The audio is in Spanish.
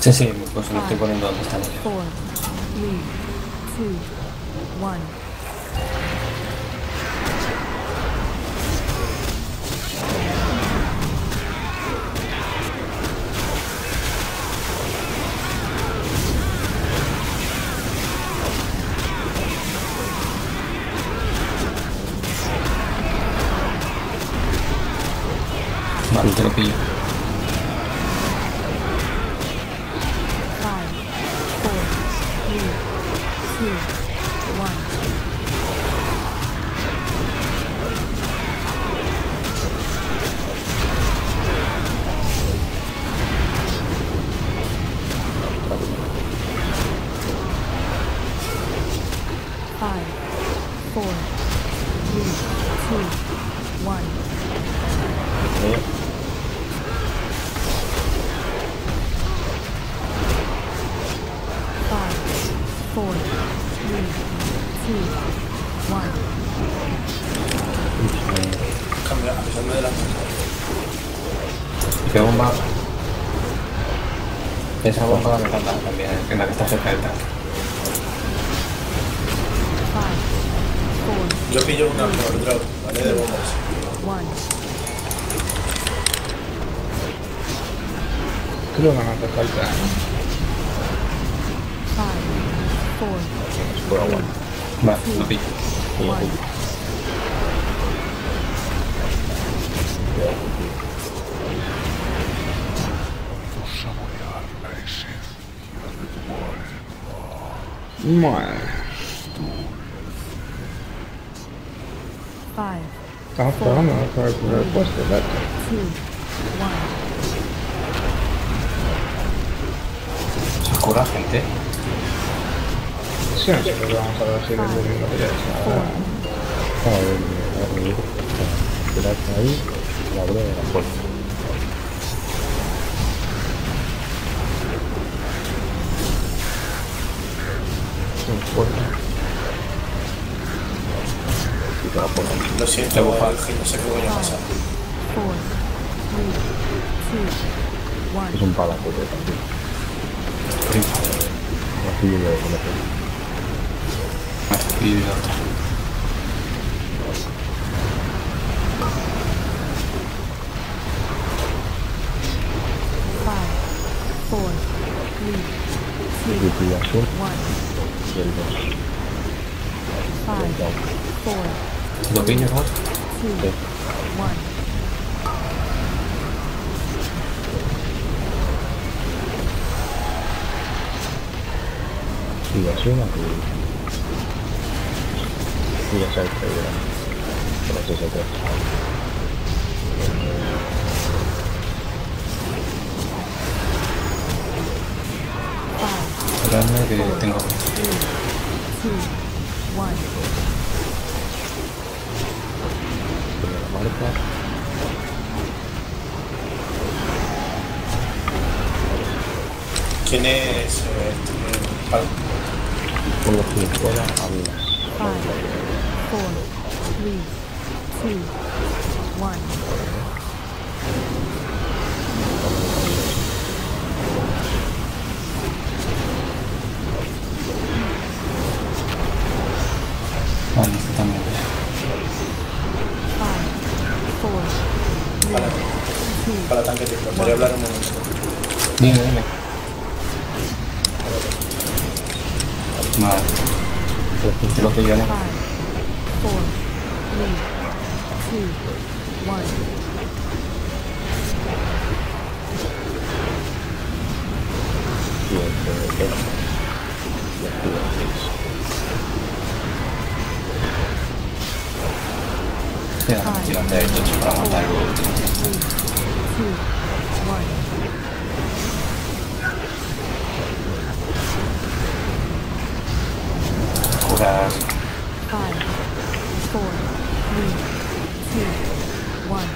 Sí, sí, pues lo estoy poniendo donde one. Vale, te lo pillo. Two, one. Five, four, three, two, one. Five, De la ¿Y qué bomba? Esa bomba me falta también, en la que está cerca del tanque. Five, four, Yo pillo una por drop, ¿vale? De bombas. one. Creo que no hace falta. Five, four, Por agua. Vale, lo pillo. Estamos pegando por el primer puesto. ¿Se cura gente? Sí, nosotros vamos a ver si le doy la derecha. Quedarte ahí, la abro de la. Lo siento, Ángel, no sé qué voy a pasar. Es un palacote también. Así yo one. del 2. Five, four, ¿Lo pillo, no? two, one. Liquidación a tu. Y ya sabes que era. Pero eso Esperadme que tengo... ¿Quién es? este, Pal- Con los que fuera hablas. Para, two, para tanque, te importaría hablar un momento. Dime, dime. Vale. Te lo pillo, ¿no? five, Fera, tira 10 daqui pra um Five, four, three, two, one.